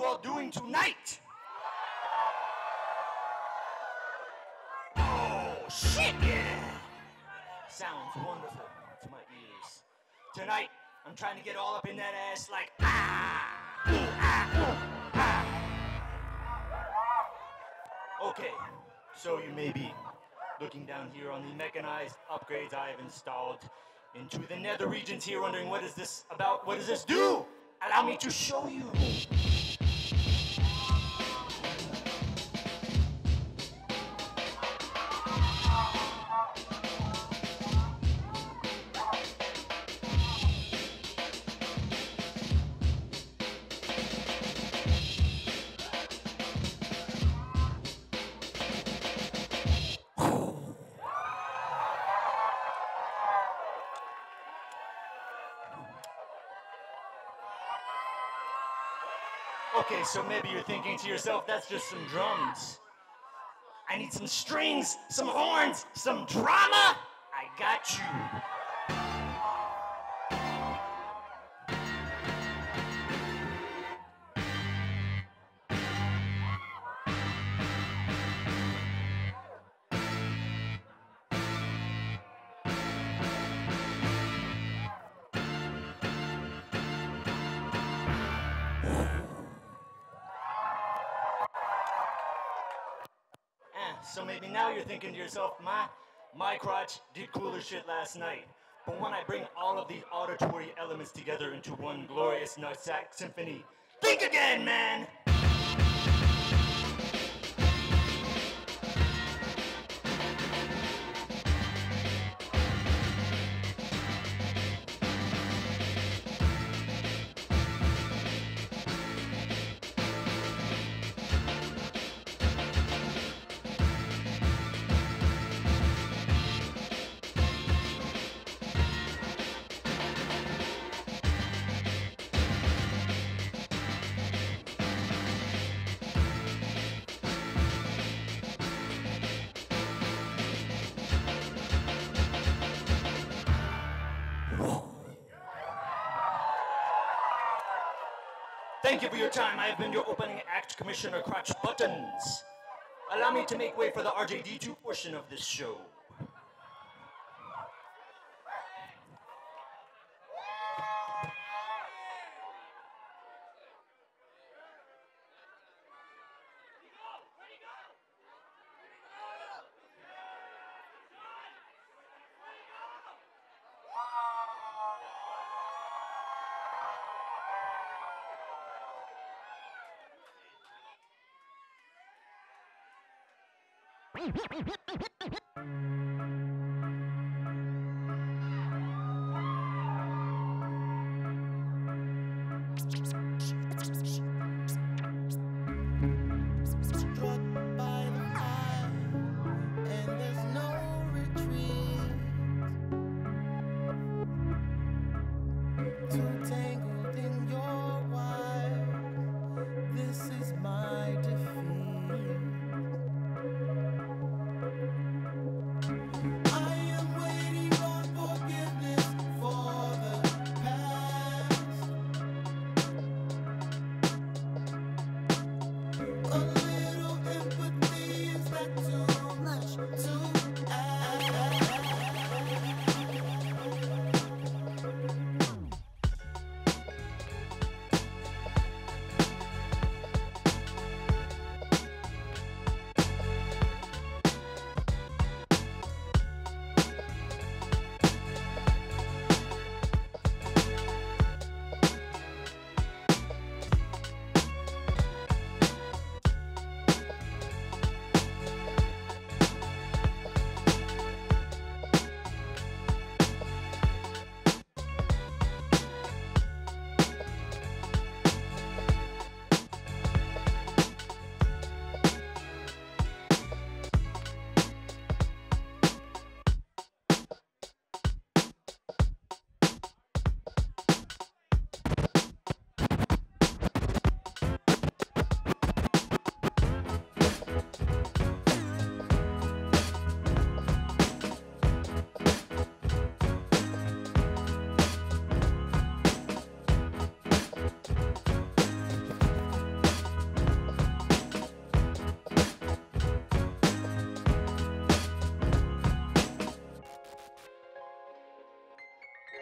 you all doing tonight? Oh, shit, yeah! Sounds wonderful to my ears. Tonight, I'm trying to get all up in that ass like ah, ooh, ah, ooh, ah. Okay, so you may be looking down here on the mechanized upgrades I have installed into the nether regions here, wondering what is this about? What does this do? Allow me to show you. So maybe you're thinking to yourself, that's just some drums. I need some strings, some horns, some drama. I got you. You're thinking to yourself, my my crotch did cooler shit last night. But when I bring all of these auditory elements together into one glorious nutsack symphony, think again, man! Thank you for your time. I have been your opening act, Commissioner Crotch Buttons. Allow me to make way for the RJD2 portion of this show. you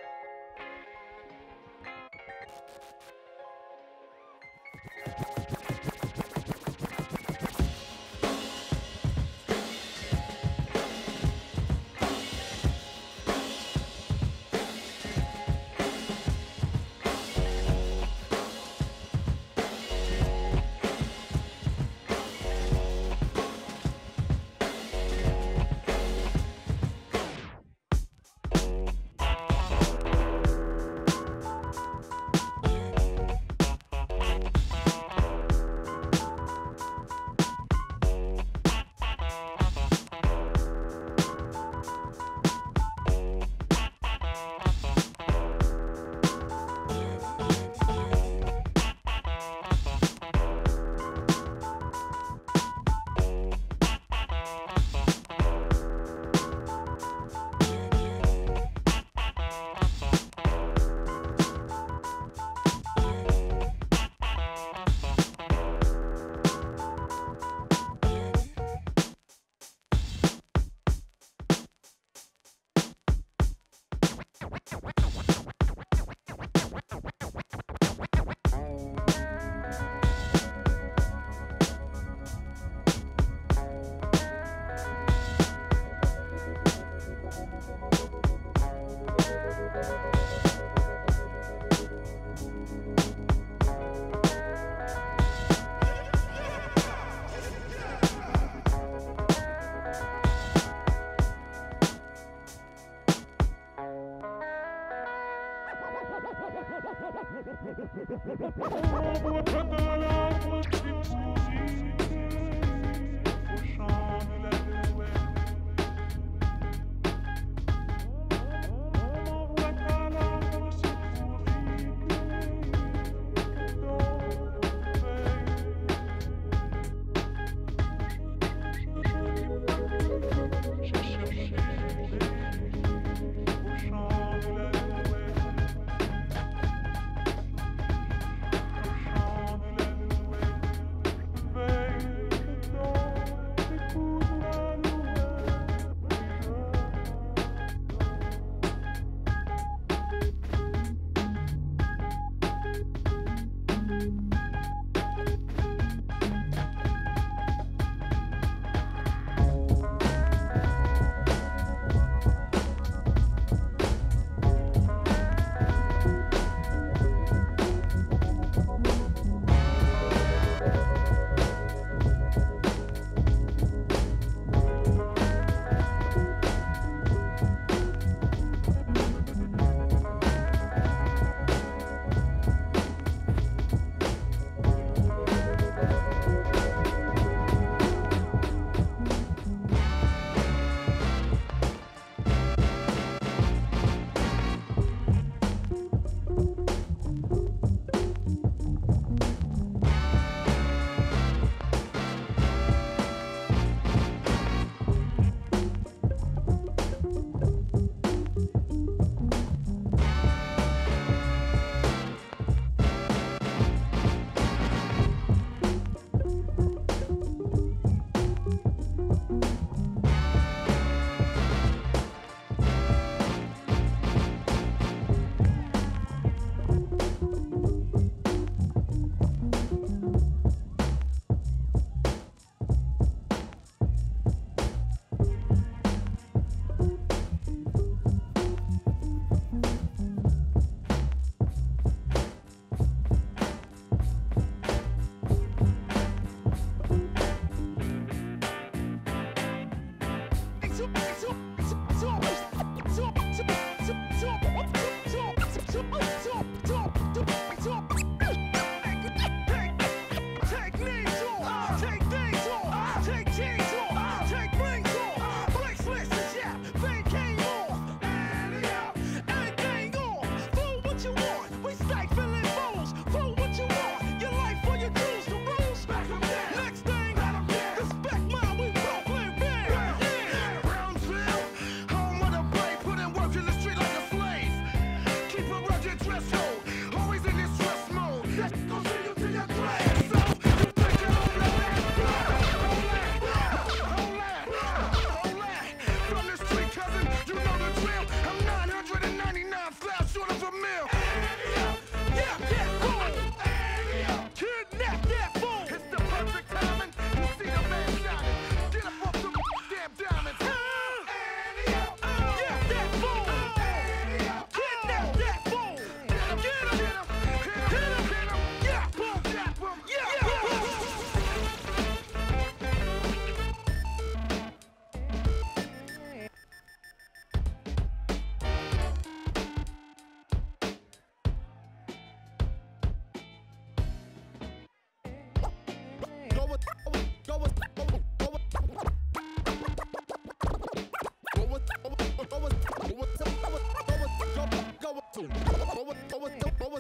Ha ha ha ha!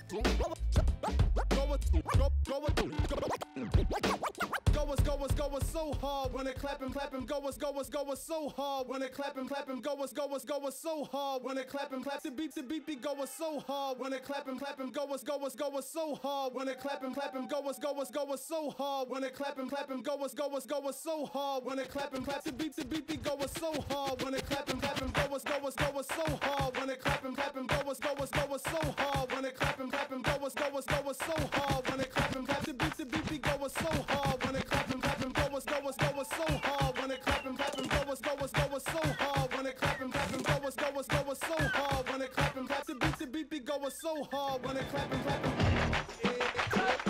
Goers, hard when it clapping, clapping. Goers, goers, going so hard when it clapping, clapping. Goers, goers, going so hard when it clapping, clap. The beat, the beat be going so hard when it clapping, clapping. Goers, goers, going so hard when it clapping, clapping. Goers, goers, going so hard when it clapping, clapping. Goers, goers, going so hard when it clapping, clap. The beat, the beat be going so hard when it clapping, clapping. Goers, goers, going so hard when it clapping, clapping. Goers, goers, going so hard when it clapping, clapping. Goers, goers, going so hard when it clapping, clap. The beat, the beat be going so hard when it clapping, clapping. Goers, goers, going so hard when it clapping, clapping. Goers, goers, going so hard when it clapping, clapping. Goers, goers, going so hard when it clapping, clap. The beat, the beat be going so hard when it clapping, clapping. Every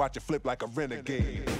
watch it flip like a renegade.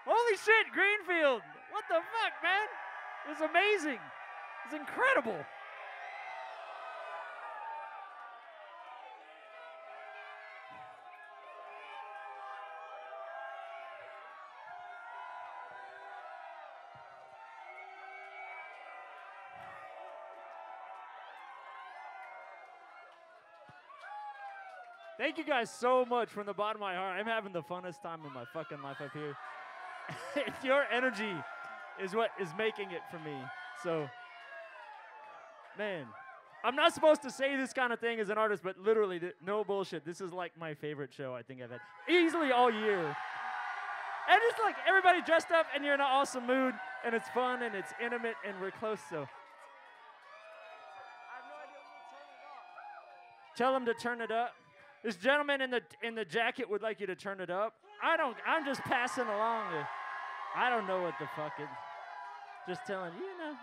Holy shit, Greenfield! What the fuck, man? It was amazing. It was incredible. Thank you guys so much from the bottom of my heart. I'm having the funnest time of my fucking life up here. Your energy is what is making it for me. So, man, I'm not supposed to say this kind of thing as an artist, but literally, no bullshit. This is like my favorite show I think I've had easily all year. And it's like everybody dressed up and you're in an awesome mood and it's fun and it's intimate and we're close. So, tell them to turn it up. This gentleman in the in the jacket would like you to turn it up. I don't. I'm just passing along. the- I don't know what the fuck it. Just telling you know.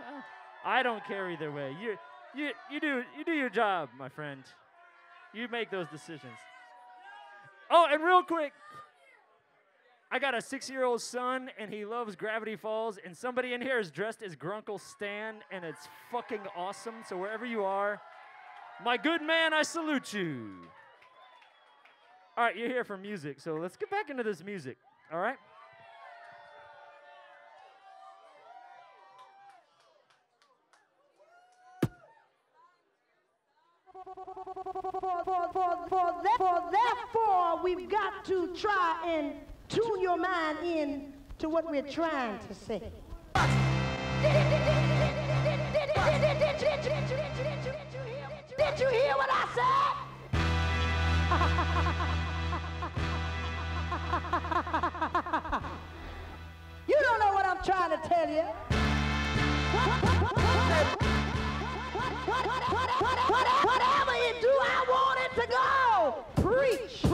I, I don't care either way. You you you do you do your job, my friend. You make those decisions. Oh, and real quick, I got a six-year-old son, and he loves Gravity Falls. And somebody in here is dressed as Grunkle Stan, and it's fucking awesome. So wherever you are, my good man, I salute you. All right, you're here for music, so let's get back into this music. All right? for, for, for, therefore we've got to try and tune your mind in to what we're trying to say. You don't know what I'm trying to tell you. Whatever it do, I want it to go. Preach,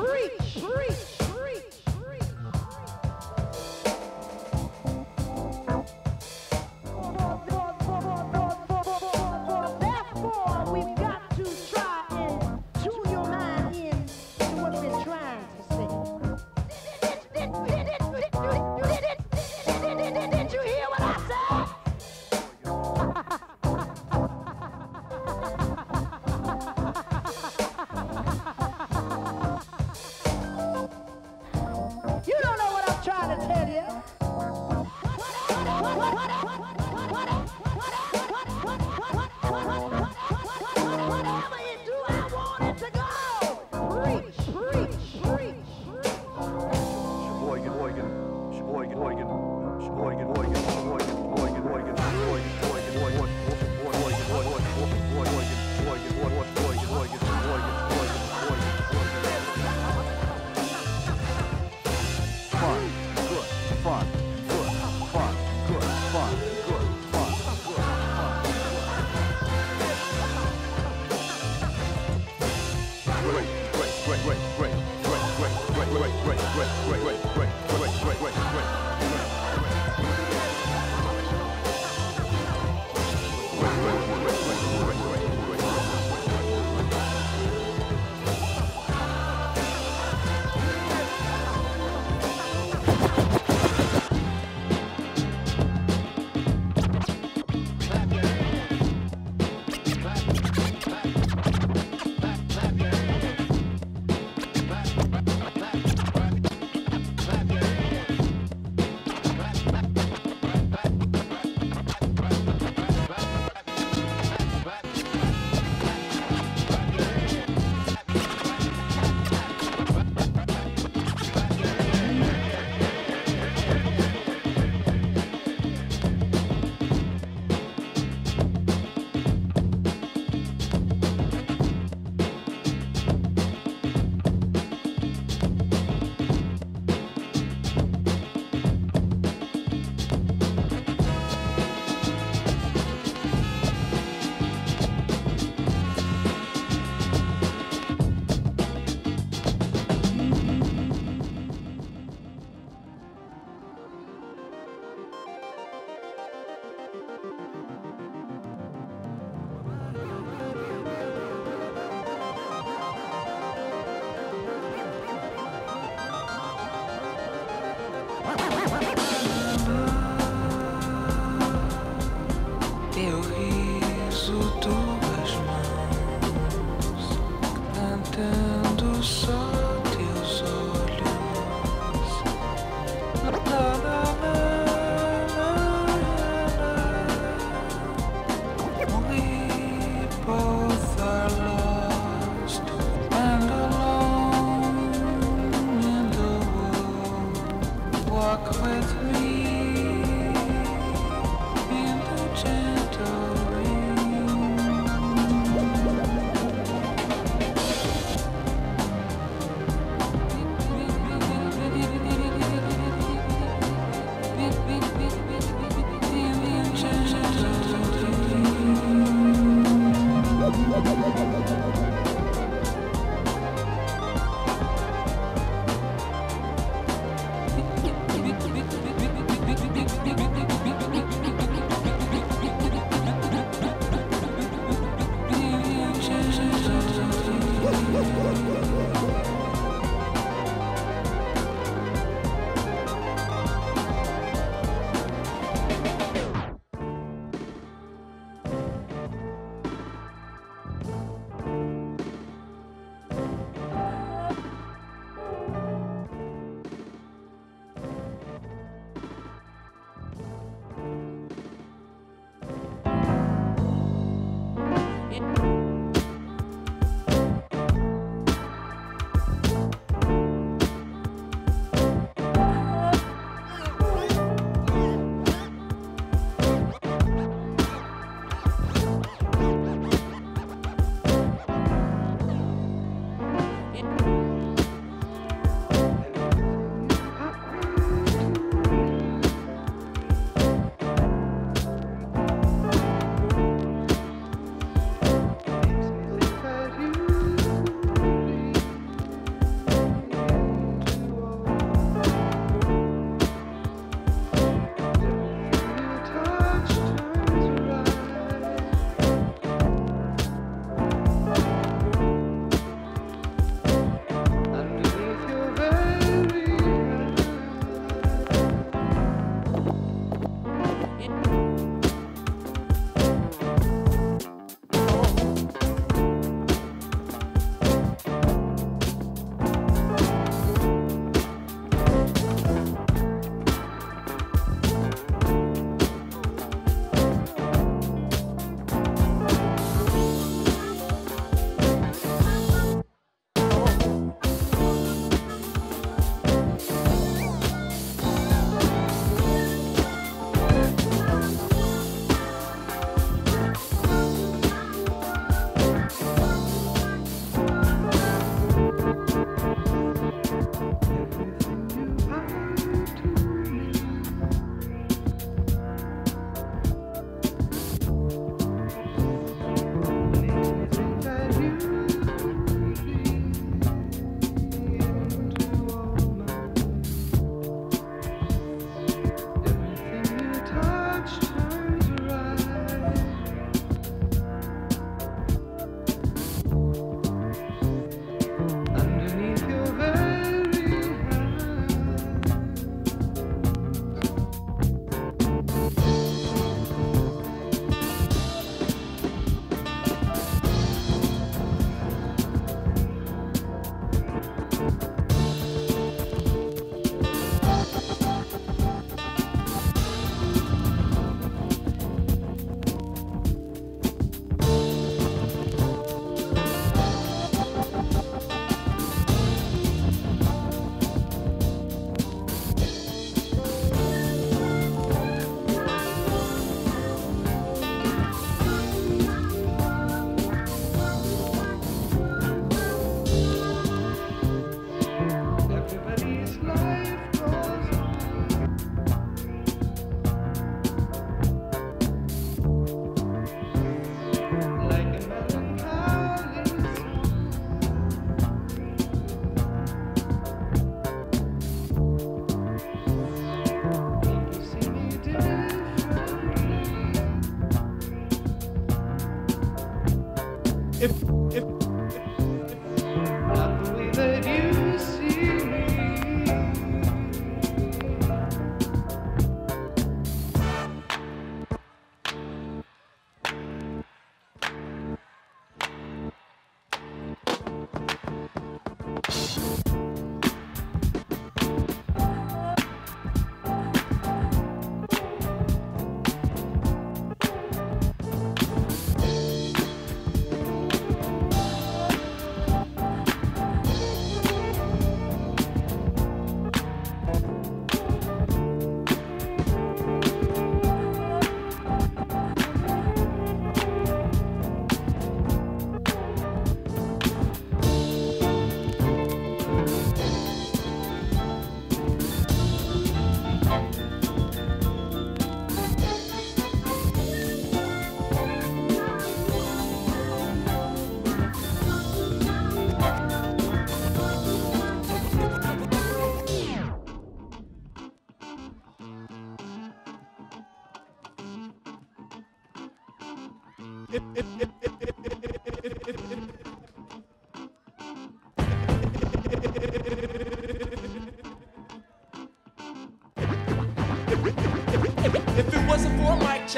riso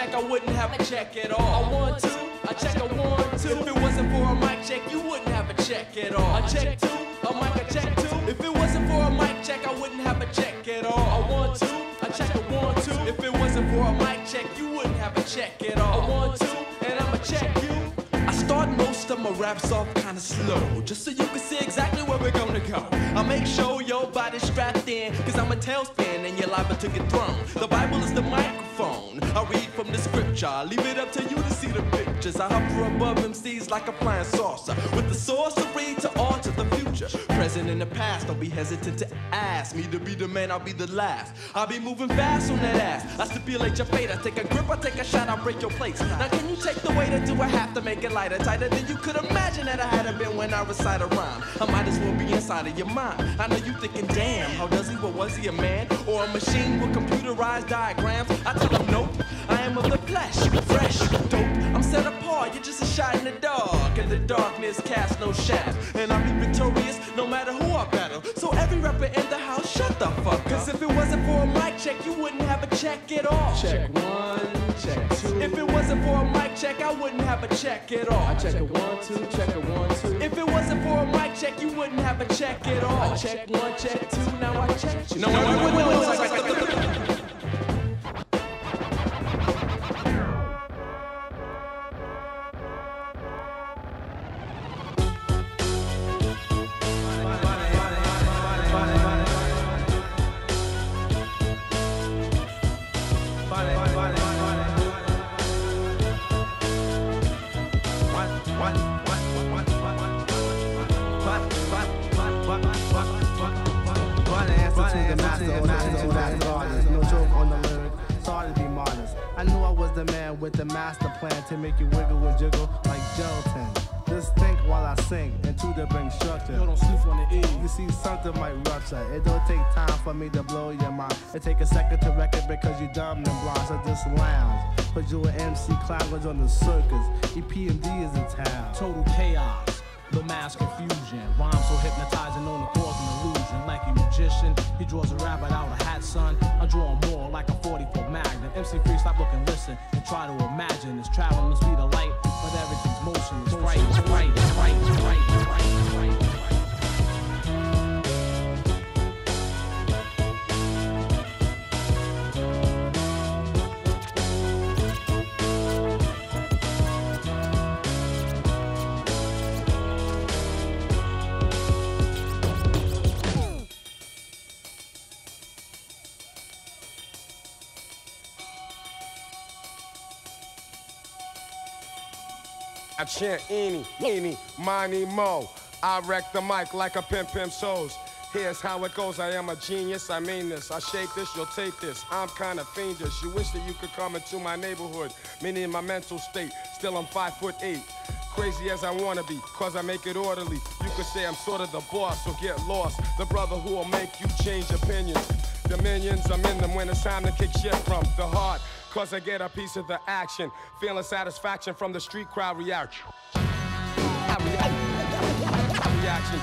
check, I wouldn't have a check at all. I want two, I check a one, two. If it wasn't for a mic check, you wouldn't have a check at all. I check two, a mic, I check two. If it wasn't for a mic check, I wouldn't have a check at all. I want two, I check a one, two. If it wasn't for a mic check, you wouldn't have a check at all. I want two, and I'ma check you. I start most of my raps off kinda slow, just so you can see exactly where we're gonna go. I make sure your body's strapped in, cause I'm a tailspin and you're liable to get thrown. The Bible is the microphone. Read from the scripture, I leave it up to you to see the pictures. I hover above MCs like a flying saucer, with the sorcery to in the past, don't be hesitant to ask me to be the man, I'll be the last. I'll be moving fast on that ass. I stipulate your fate, I take a grip, I take a shot, I break your plates. Now can you take the weight or do I have to make it lighter, tighter than you could imagine that I had been when I recite a rhyme? I might as well be inside of your mind. I know you thinking, damn, how does he? What was he, a man or a machine with computerized diagrams? I tell him, nope, I am of the flesh, fresh, dope. I'm set apart, you're just a shot in the dark, and the darkness casts no shadow. And I'll be victorious no matter who I battle. So every rapper in the house, shut the fuck up. Cause if it wasn't for a mic check, you wouldn't have a check at all. Check one, check two. If it wasn't for a mic check, I wouldn't have a check at all. I check a one, two, check a one, two. If it wasn't for a mic check, you wouldn't have a check at all. I check one, check two, now I check you. No, no, no, no, no, no, no. No with the master plan to make you wiggle and jiggle like gelatin. Just think while I sing, into to bring structure. Yo, don't sleep on the E. You see, something might rupture. It don't take time for me to blow your mind. It take a second to record because you dumb and blind. So just lounge. Put you an MC Cloudwards on the circus. EPMD is in town. Total chaos, the mass confusion. Rhymes so hypnotizing, known to cause an illusion. Like a magician, he draws a rabbit out of hat, son. I draw more like a 44 Magnum. MC free, stop looking, listen, and try to imagine. It's traveling the speed of light, but everything's motionless. Right, right, right, right, right, right. I chant eeny, meeny, miny, mo. I wreck the mic like a pimp pimp shows. Here's how it goes. I am a genius. I mean this. I shape this. You'll take this. I'm kind of fiendish. You wish that you could come into my neighborhood. Meaning my mental state. Still I'm five foot eight. Crazy as I wanna be, cause I make it orderly. You could say I'm sort of the boss, so get lost. The brother who will make you change opinions. Dominions, I'm in them when it's time to kick shit from the heart. Cause I get a piece of the action. Feeling satisfaction from the street crowd reaction. Reaction.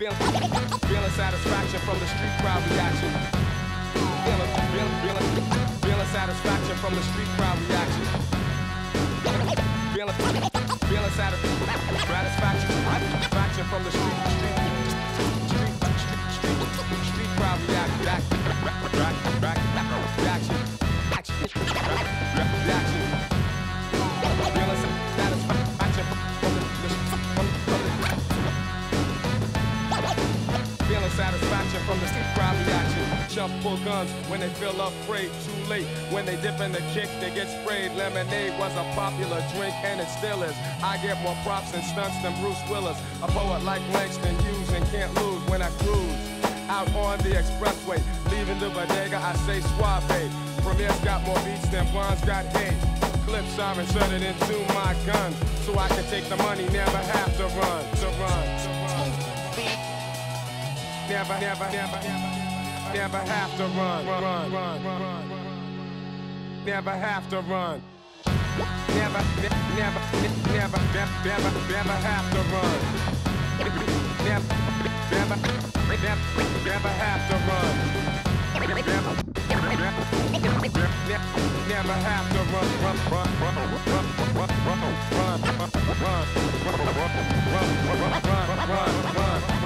Feeling, satisfaction from the street crowd reaction. Feeling, feeling, feeling, feeling satisfaction from the street crowd reaction. Feeling, feeling satisfaction, satisfaction, from the street, satisfaction from the street crowd reaction. Jump full guns when they feel afraid. Too late when they dip in the kick, they get sprayed. Lemonade was a popular drink and it still is. I get more props and stunts than Bruce Willis. A poet like Langston Hughes and can't lose when I cruise. Out on the expressway, leaving the bodega, I say suave. Premier's got more beats than Blonde's got hate. Clips are inserted into my gun, so I can take the money, never have to run, to run, to run. Never, never, never, never, have to run, run, run, run, run. never have to run. Never, ne- never, ne- never, never, never, have to run. Never, never, never, never have to run. Never, never, never, never have to run, run, run, run, run, run, run, run, run, run, run, run, run, run, run,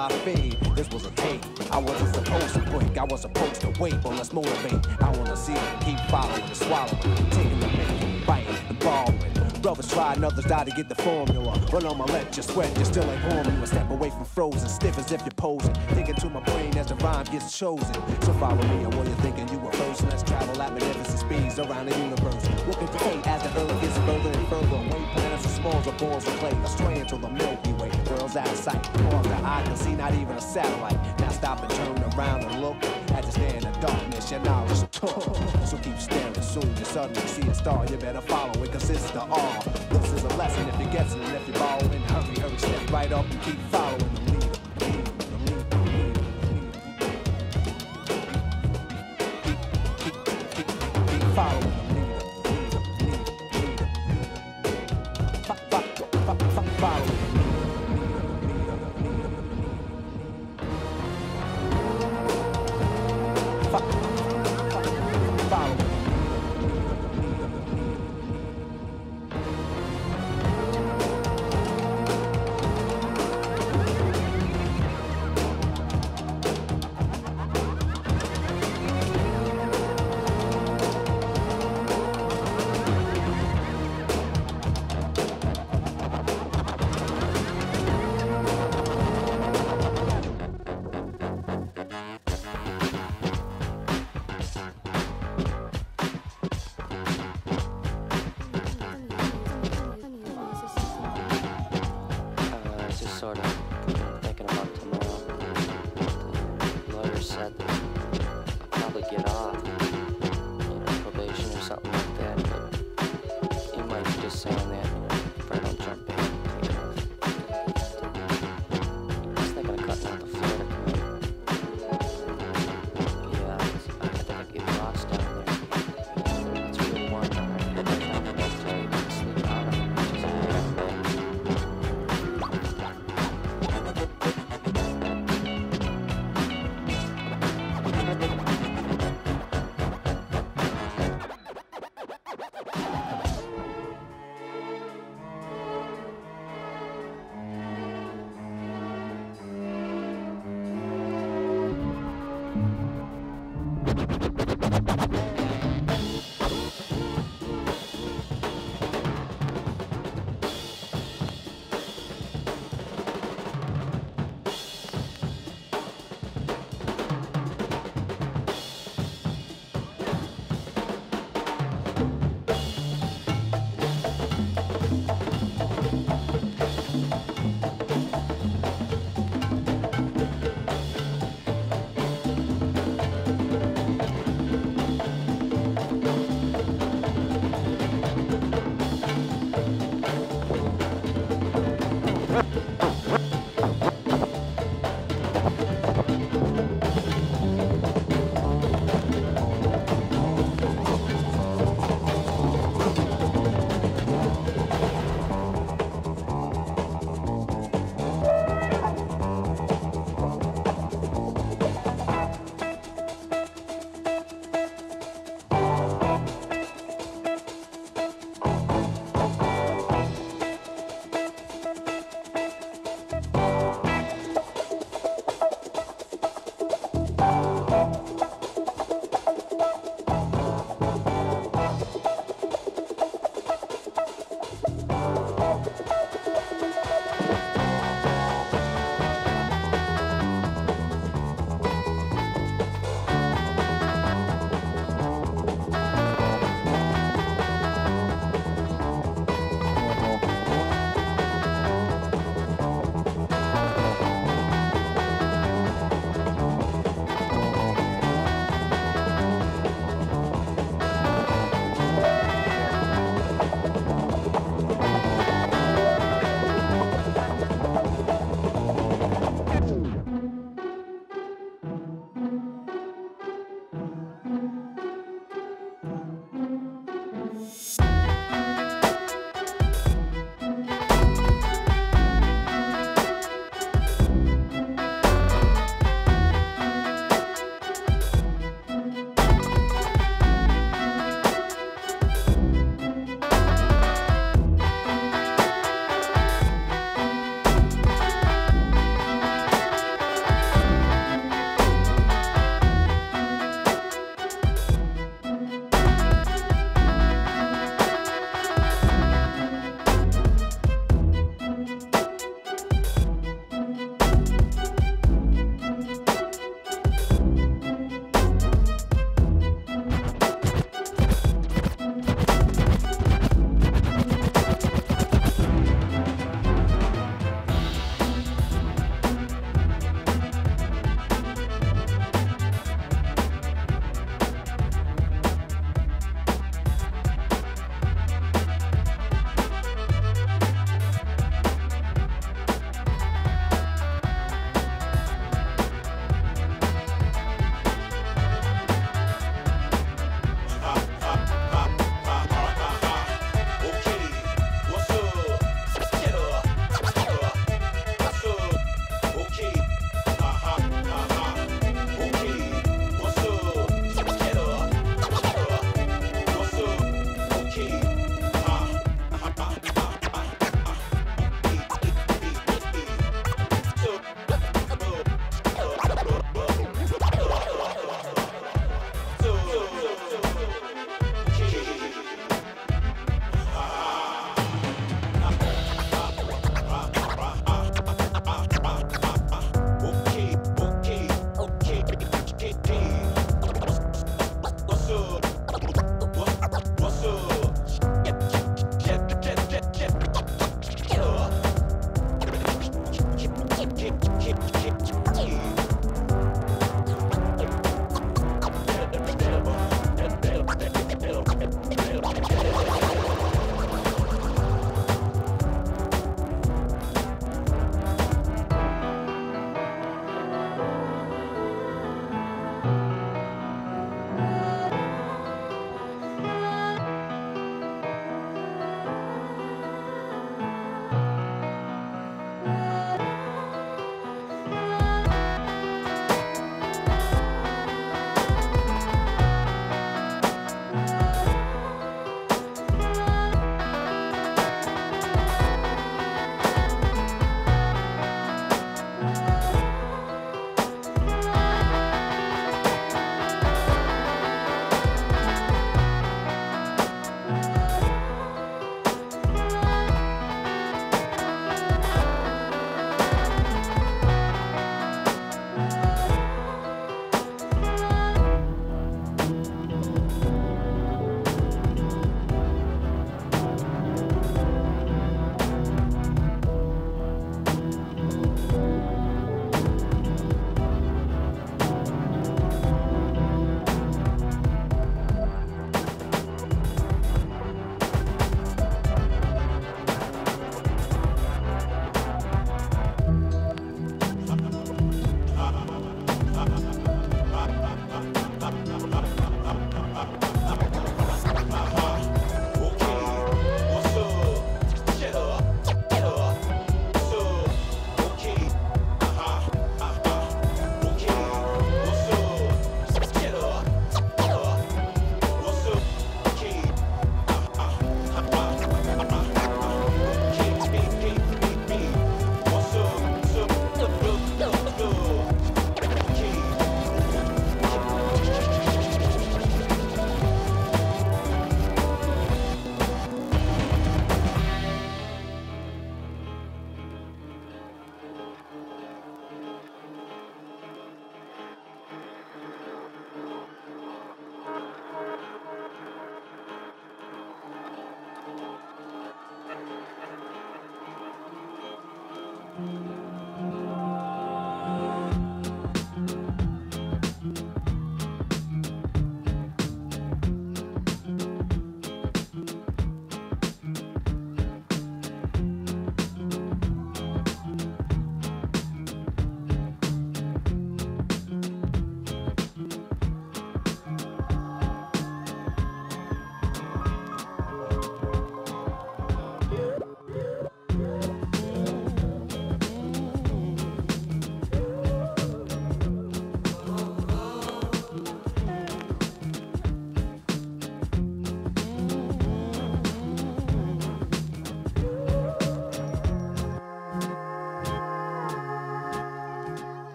I fade. This was a tape. I wasn't supposed to break. I was supposed to wait, but let's motivate. I wanna see it, keep following and swallowing, taking the bait, biting and borrowing. Brothers try and others die to get the formula. Run on my lecture, sweat, you still ain't warm. You a step away from frozen, stiff as if you're posing. Thinking to my brain as the rhyme gets chosen. So follow me, and while you're thinking you were first, let's travel at magnificent speeds around the universe. Looking for fate as the earth gets further and further away. Planets are small, the balls of clay, astray into the Milky Way. World's out of sight, the can see, not even a satellite. Now stop and turn around and look. As you stand in the darkness, your knowledge took. So keep staring, soon you suddenly see a star. You better follow it, cause it's the all. This is a lesson if you get it, and if you follow it, hurry, hurry, step right up and keep following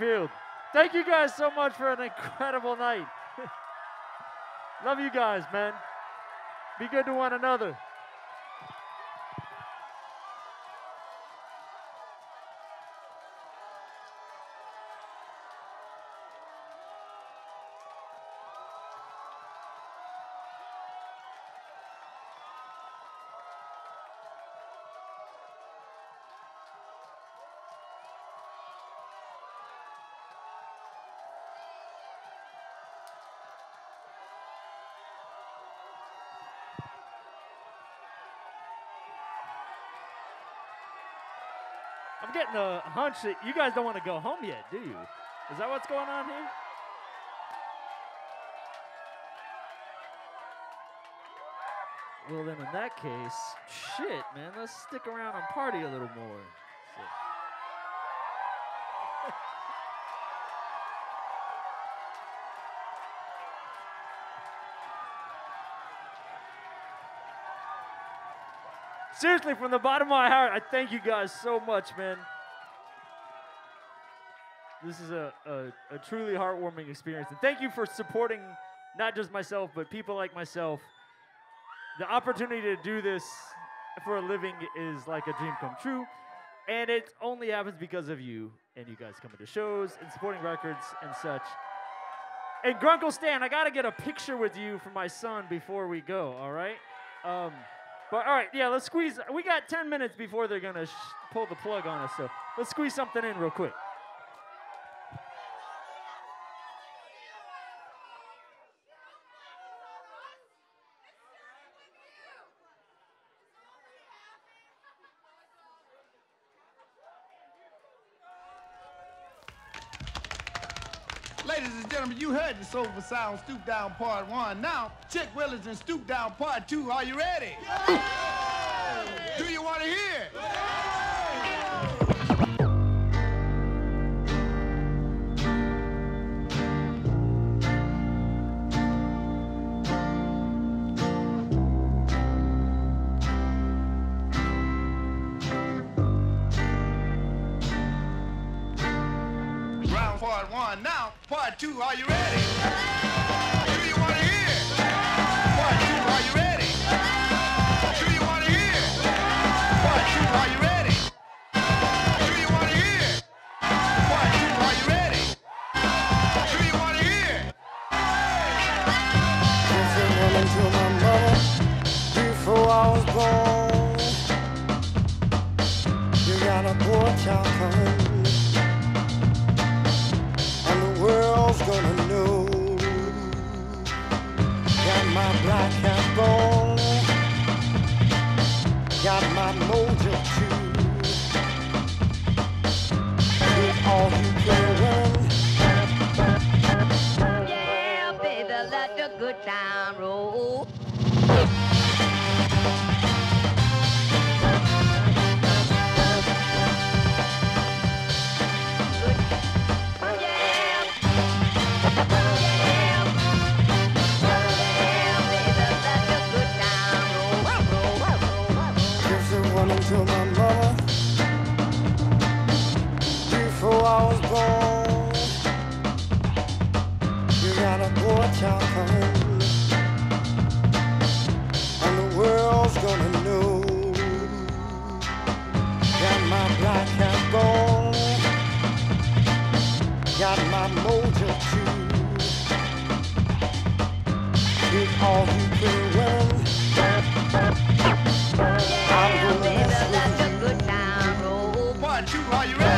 Springfield. Thank you guys so much for an incredible night. Love you guys, man. Be good to one another. I'm getting a hunch that you guys don't want to go home yet, do you? Is that what's going on here? Well, then in that case, shit, man, let's stick around and party a little more. Seriously, from the bottom of my heart, I thank you guys so much, man. This is a, a, a truly heartwarming experience. And thank you for supporting not just myself, but people like myself. The opportunity to do this for a living is like a dream come true. And it only happens because of you and you guys coming to shows and supporting records and such. And Grunkle Stan, I got to get a picture with you for my son before we go, all right? Um, but all right, yeah, let's squeeze. We got 10 minutes before they're going to sh- pull the plug on us, so let's squeeze something in real quick. Ladies and gentlemen, you heard the Soulful Sound Stoop Down Part 1. Now, Chick Willis and Stoop Down Part 2. Are you ready? Do you want to hear? Round part one. Now, part two. Are you ready? Let the good time roll. A boy and the world's gonna know. Got my black hat on, got my mojo too. With all you can win. I'm gonna mess with you. Part two. Are you ready?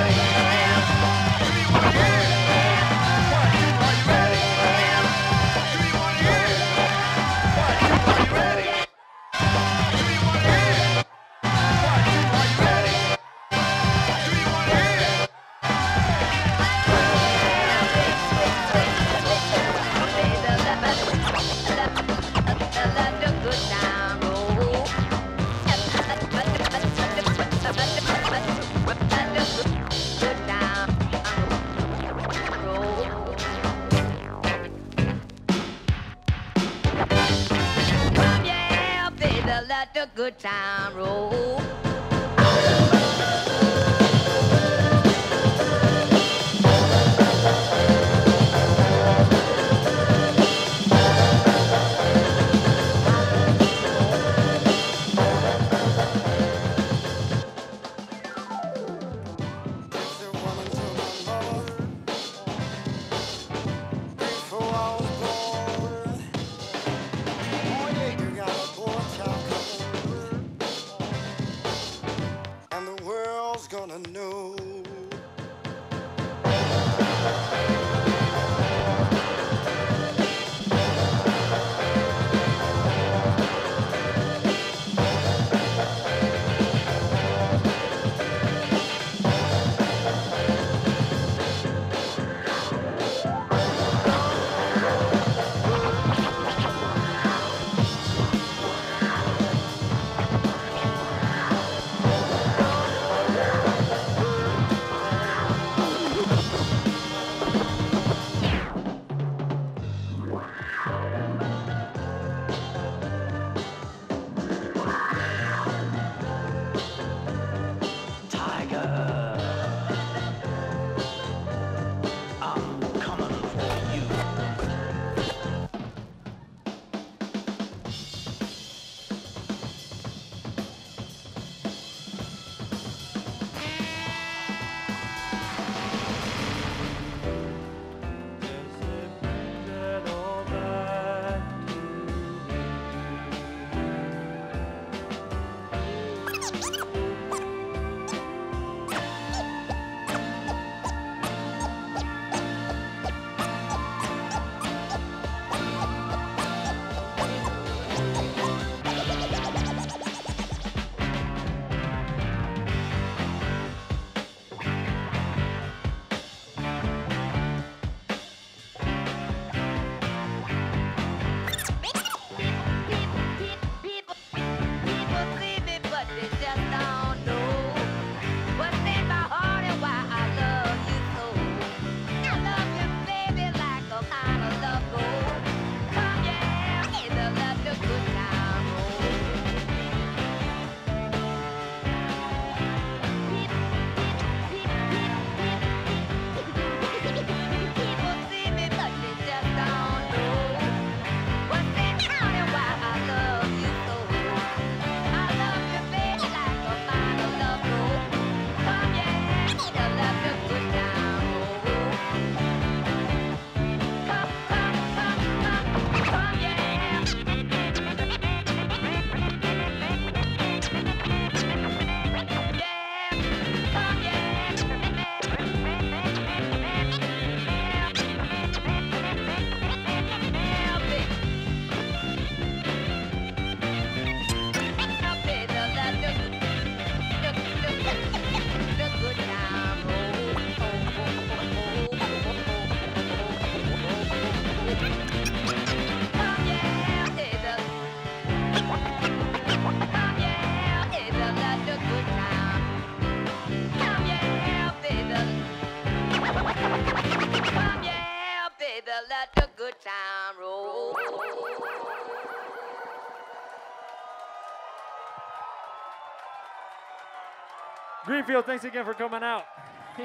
Greenfield, thanks again for coming out.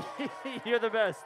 You're the best.